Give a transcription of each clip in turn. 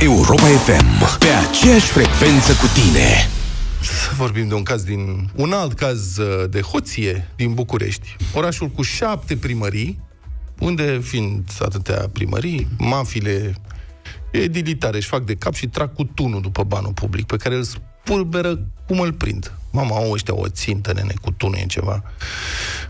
Europa FM, pe aceeași frecvență cu tine. Să vorbim de un caz din... Un alt caz uh, de hoție din București. Orașul cu șapte primării, unde, fiind atâtea primării, mafile edilitare își fac de cap și trag cu tunul după banul public, pe care îl spulberă cum îl prind. Mama, au ăștia o țintă, nene, cu tunul e ceva.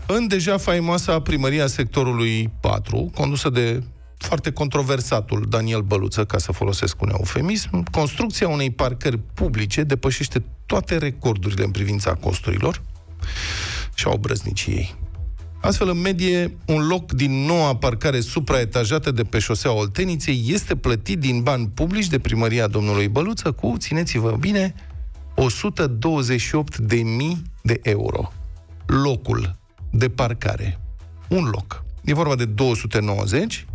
În deja faimoasa primăria sectorului 4, condusă de foarte controversatul Daniel Băluță, ca să folosesc un eufemism, construcția unei parcări publice depășește toate recordurile în privința costurilor și au brăznicii ei. Astfel, în medie, un loc din noua parcare supraetajată de pe șosea Olteniței este plătit din bani publici de primăria domnului Băluță cu, țineți-vă bine, 128.000 de euro. Locul de parcare. Un loc. E vorba de 290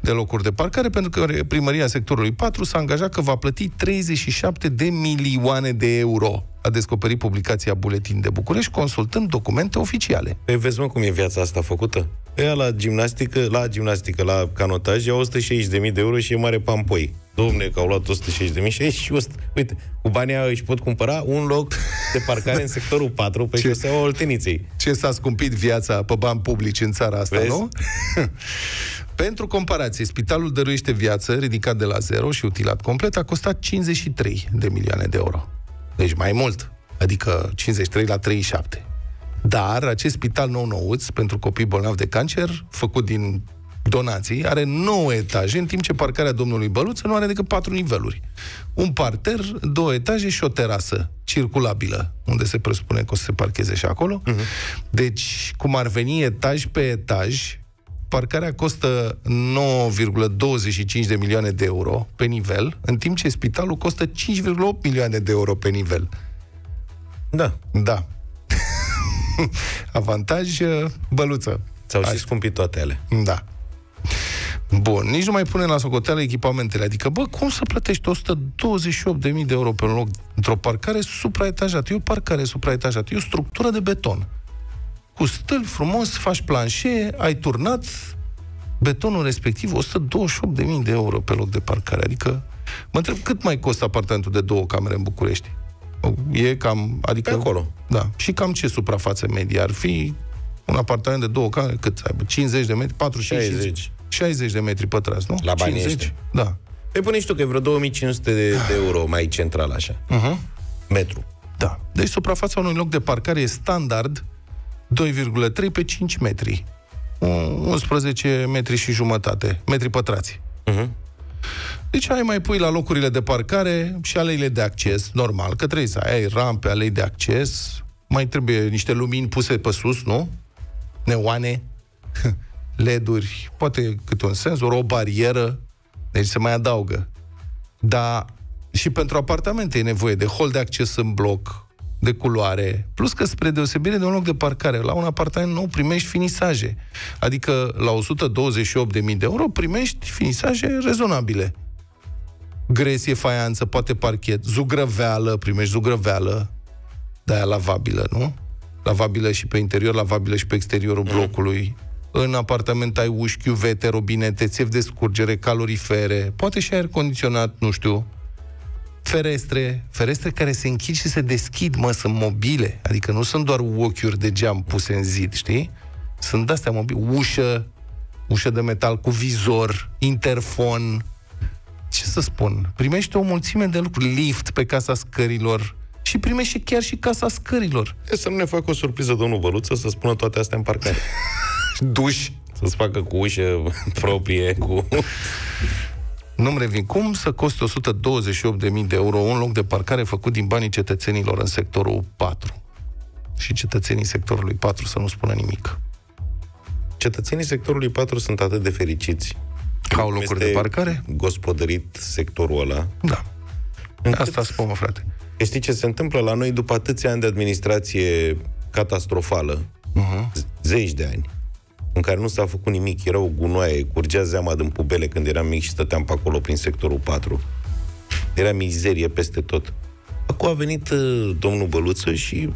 de locuri de parcare, pentru că primăria sectorului 4 s-a angajat că va plăti 37 de milioane de euro a descoperit publicația Buletin de București, consultând documente oficiale. Păi vezi, mă, cum e viața asta făcută? Ea la gimnastică, la gimnastică, la canotaj, ia 160.000 de euro și e mare pampoi. Domne, că au luat 160.000 și și 100. Uite, cu banii aia își pot cumpăra un loc de parcare în sectorul 4 pe șoseaua Olteniței. Ce s-a scumpit viața pe bani publici în țara asta, Vezi? nu? Pentru comparație, spitalul dăruiește viață, ridicat de la zero și utilat complet, a costat 53 de milioane de euro. Deci mai mult, adică 53 la 37. Dar acest spital nou-nouț pentru copii bolnavi de cancer, făcut din donații, are 9 etaje, în timp ce parcarea domnului Băluță nu are decât 4 niveluri. Un parter, două etaje și o terasă circulabilă, unde se presupune că o să se parcheze și acolo. Uh-huh. Deci, cum ar veni etaj pe etaj, parcarea costă 9,25 de milioane de euro pe nivel, în timp ce spitalul costă 5,8 milioane de euro pe nivel. Da. Da. Avantaj, uh, băluță. S-au Hai. și scumpit toate ele. Da. Bun, nici nu mai pune la socoteală echipamentele. Adică, bă, cum să plătești 128.000 de euro pe un loc într-o parcare supraetajată? E o parcare supraetajată, e o structură de beton. Cu stâlpi frumos, faci planșe, ai turnat betonul respectiv 128.000 de euro pe loc de parcare. Adică, mă întreb, cât mai costă apartamentul de două camere în București? E cam, adică... Pe acolo. Da. Și cam ce suprafață medie ar fi un apartament de două camere, cât să aibă? 50 de metri? 45? 60. 60 de metri pătrați, nu? La banii 50? ăștia. Da. Păi pune și tu că e vreo 2500 de, de euro mai central așa. Uh-huh. Metru. Da. Deci suprafața unui loc de parcare e standard 2,3 pe 5 metri. Un- 11 metri și jumătate, metri pătrați. Uh-huh. Deci ai mai pui la locurile de parcare și aleile de acces, normal, că trebuie să ai rampe, alei de acces, mai trebuie niște lumini puse pe sus, nu? Neoane, LED-uri, poate câte un senzor, o barieră, deci se mai adaugă. Dar și pentru apartamente e nevoie de hol de acces în bloc, de culoare, plus că spre deosebire de un loc de parcare, la un apartament nou primești finisaje. Adică la 128.000 de euro primești finisaje rezonabile gresie, faianță, poate parchet, zugrăveală, primești zugrăveală, de aia lavabilă, nu? Lavabilă și pe interior, lavabilă și pe exteriorul blocului. În apartament ai uși, chiuvete, robinete, țevi de scurgere, calorifere, poate și aer condiționat, nu știu. Ferestre, ferestre care se închid și se deschid, mă, sunt mobile. Adică nu sunt doar ochiuri de geam puse în zid, știi? Sunt de-astea mobile. Ușă, ușă de metal cu vizor, interfon, ce să spun, primește o mulțime de lucruri, lift pe casa scărilor și primește chiar și casa scărilor. E să nu ne facă o surpriză domnul Băluță să spună toate astea în parcare. Duș. Să-ți facă cu ușă proprie, cu... Nu-mi revin. Cum să coste 128.000 de euro un loc de parcare făcut din banii cetățenilor în sectorul 4? Și cetățenii sectorului 4 să nu spună nimic. Cetățenii sectorului 4 sunt atât de fericiți. Că au locuri Este de parcare? gospodărit sectorul ăla. Da. Încât- Asta spun, mă, frate. Că Știi ce se întâmplă la noi după atâția ani de administrație catastrofală? Uh-huh. Zeci de ani în care nu s-a făcut nimic, erau gunoaie, curgea zeama din pubele când eram mic și stăteam pe acolo prin sectorul 4. Era mizerie peste tot. Acum a venit uh, domnul Băluță și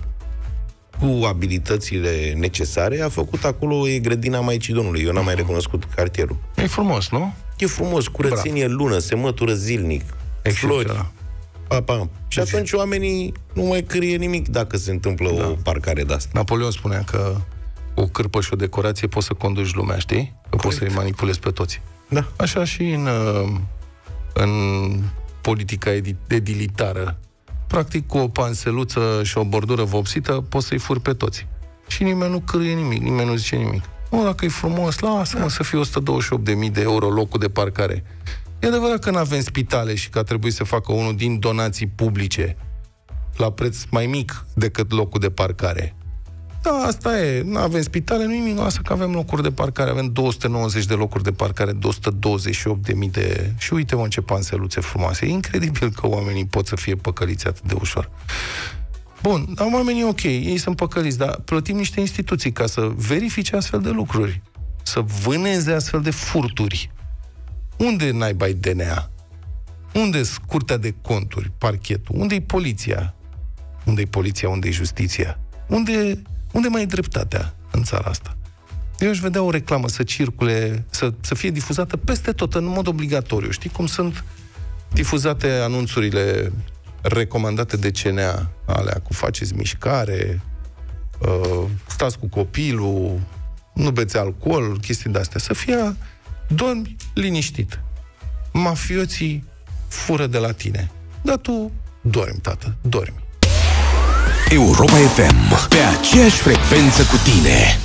cu abilitățile necesare a făcut acolo e grădina Maicii Domnului. Eu n-am mai recunoscut cartierul. E frumos, nu? E frumos, curățenie Bravo. lună, se mătură zilnic, flori. Pa, pa. Și deci- atunci oamenii nu mai crie nimic dacă se întâmplă da. o parcare de asta. Napoleon spunea că o cârpă și o decorație poți să conduci lumea, știi? Că Corect. poți să-i manipulezi pe toți. Da. Așa și în, uh, în politica edilitară. Practic, cu o panseluță și o bordură vopsită, poți să-i furi pe toți. Și nimeni nu cârie nimic, nimeni nu zice nimic. O, dacă e frumos, lasă-mă da. să fie 128.000 de euro locul de parcare. E adevărat că nu avem spitale și că a trebuit să facă unul din donații publice la preț mai mic decât locul de parcare. Da, asta e. Nu avem spitale, nu nimic, asta că avem locuri de parcare. Avem 290 de locuri de parcare, 228 de mii de... Și uite, mă, ce panseluțe frumoase. E incredibil că oamenii pot să fie păcăliți atât de ușor. Bun, dar oamenii ok, ei sunt păcăliți, dar plătim niște instituții ca să verifice astfel de lucruri. Să vâneze astfel de furturi. Unde n-ai bai DNA? unde e curtea de conturi, parchetul? unde e poliția? unde e poliția? unde e justiția? Unde unde mai e dreptatea în țara asta? Eu aș vedea o reclamă să circule, să, să fie difuzată peste tot, în mod obligatoriu. Știi cum sunt difuzate anunțurile recomandate de CNA, alea cu faceți mișcare, uh, stați cu copilul, nu beți alcool, chestii de-astea. Să fie, dormi liniștit. Mafioții fură de la tine. Dar tu dormi, tată, dormi. Europa FM, pe aceeași frecvență cu tine.